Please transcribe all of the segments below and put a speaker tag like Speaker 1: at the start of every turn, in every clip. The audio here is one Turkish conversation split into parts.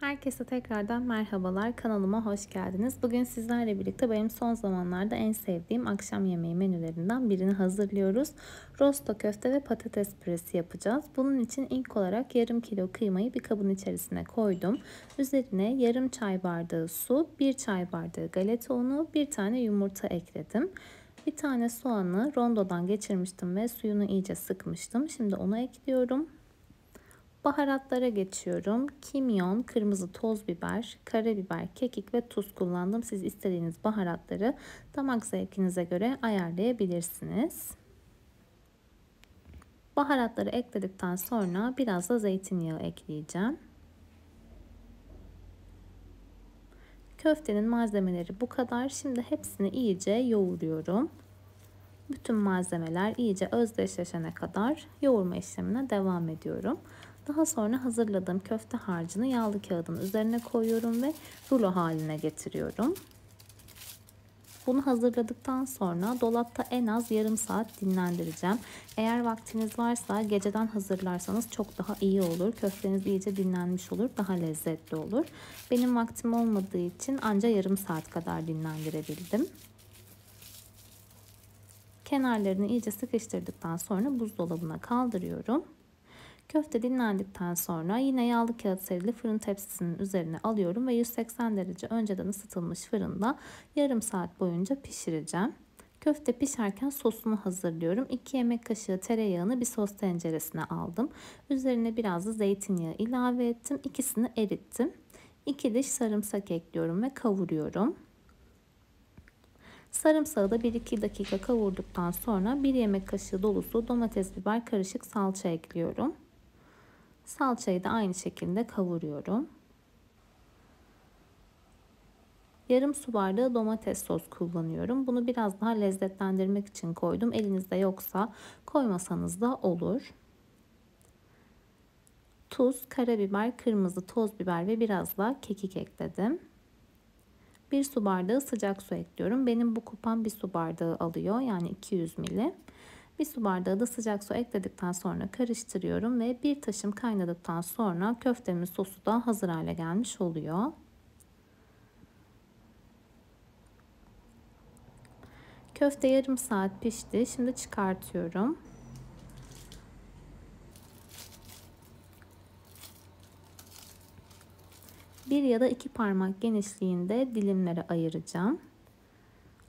Speaker 1: Herkese tekrardan merhabalar. Kanalıma hoş geldiniz. Bugün sizlerle birlikte benim son zamanlarda en sevdiğim akşam yemeği menülerinden birini hazırlıyoruz. Rosto köfte ve patates püresi yapacağız. Bunun için ilk olarak yarım kilo kıymayı bir kabın içerisine koydum. Üzerine yarım çay bardağı su, bir çay bardağı galeta unu, bir tane yumurta ekledim. Bir tane soğanı rondodan geçirmiştim ve suyunu iyice sıkmıştım. Şimdi onu ekliyorum. Baharatlara geçiyorum. Kimyon, kırmızı toz biber, karabiber, kekik ve tuz kullandım. Siz istediğiniz baharatları damak zevkinize göre ayarlayabilirsiniz. Baharatları ekledikten sonra biraz da zeytinyağı ekleyeceğim. Köftenin malzemeleri bu kadar. Şimdi hepsini iyice yoğuruyorum. Bütün malzemeler iyice özdeşleşene kadar yoğurma işlemine devam ediyorum. Daha sonra hazırladığım köfte harcını yağlı kağıdın üzerine koyuyorum ve rulo haline getiriyorum. Bunu hazırladıktan sonra dolapta en az yarım saat dinlendireceğim. Eğer vaktiniz varsa geceden hazırlarsanız çok daha iyi olur. Köfteniz iyice dinlenmiş olur, daha lezzetli olur. Benim vaktim olmadığı için anca yarım saat kadar dinlendirebildim. Kenarlarını iyice sıkıştırdıktan sonra buzdolabına kaldırıyorum. Köfte dinlendikten sonra yine yağlı kağıt serili fırın tepsisinin üzerine alıyorum ve 180 derece önceden ısıtılmış fırında yarım saat boyunca pişireceğim. Köfte pişerken sosunu hazırlıyorum. 2 yemek kaşığı tereyağını bir sos tenceresine aldım. Üzerine biraz da zeytinyağı ilave ettim. İkisini erittim. 2 diş sarımsak ekliyorum ve kavuruyorum. Sarımsağı da 1-2 dakika kavurduktan sonra 1 yemek kaşığı dolusu domates biber karışık salça ekliyorum. Salçayı da aynı şekilde kavuruyorum. Yarım su bardağı domates sos kullanıyorum. Bunu biraz daha lezzetlendirmek için koydum. Elinizde yoksa koymasanız da olur. Tuz, karabiber, kırmızı toz biber ve biraz da kekik ekledim. Bir su bardağı sıcak su ekliyorum. Benim bu kupam bir su bardağı alıyor. Yani 200 ml. Bir su bardağı da sıcak su ekledikten sonra karıştırıyorum ve bir taşım kaynadıktan sonra köftemin sosu da hazır hale gelmiş oluyor. Köfte yarım saat pişti. Şimdi çıkartıyorum. Bir ya da iki parmak genişliğinde dilimlere ayıracağım.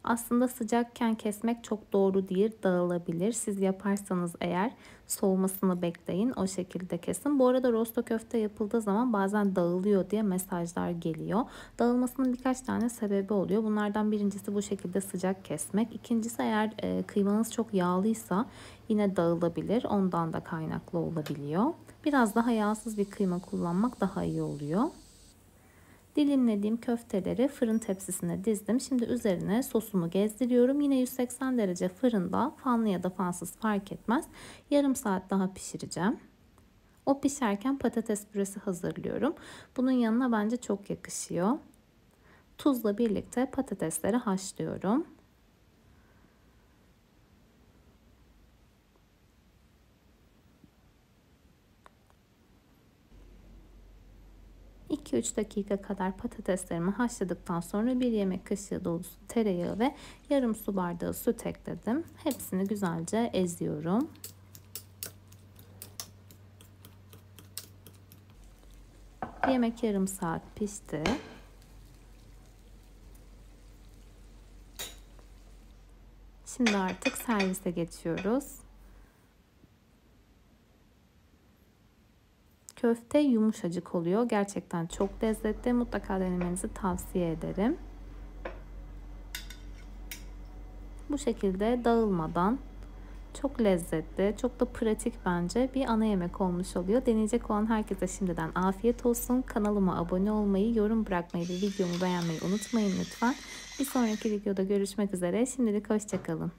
Speaker 1: Aslında sıcakken kesmek çok doğru değil, dağılabilir. Siz yaparsanız eğer soğumasını bekleyin, o şekilde kesin. Bu arada rosto köfte yapıldığı zaman bazen dağılıyor diye mesajlar geliyor. Dağılmasının birkaç tane sebebi oluyor. Bunlardan birincisi bu şekilde sıcak kesmek. İkincisi eğer e, kıymanız çok yağlıysa yine dağılabilir. Ondan da kaynaklı olabiliyor. Biraz daha yağsız bir kıyma kullanmak daha iyi oluyor. Dilimlediğim köfteleri fırın tepsisine dizdim. Şimdi üzerine sosumu gezdiriyorum. Yine 180 derece fırında fanlı ya da fansız fark etmez. Yarım saat daha pişireceğim. O pişerken patates püresi hazırlıyorum. Bunun yanına bence çok yakışıyor. Tuzla birlikte patatesleri haşlıyorum. 2-3 dakika kadar patateslerimi haşladıktan sonra bir yemek kaşığı dolusu tereyağı ve yarım su bardağı süt ekledim. Hepsini güzelce eziyorum. Yemek yarım saat pişti. Şimdi artık servise geçiyoruz. Köfte yumuşacık oluyor. Gerçekten çok lezzetli. Mutlaka denemenizi tavsiye ederim. Bu şekilde dağılmadan çok lezzetli, çok da pratik bence bir ana yemek olmuş oluyor. Deneyecek olan herkese şimdiden afiyet olsun. Kanalıma abone olmayı, yorum bırakmayı ve videomu beğenmeyi unutmayın lütfen. Bir sonraki videoda görüşmek üzere. Şimdilik hoşçakalın.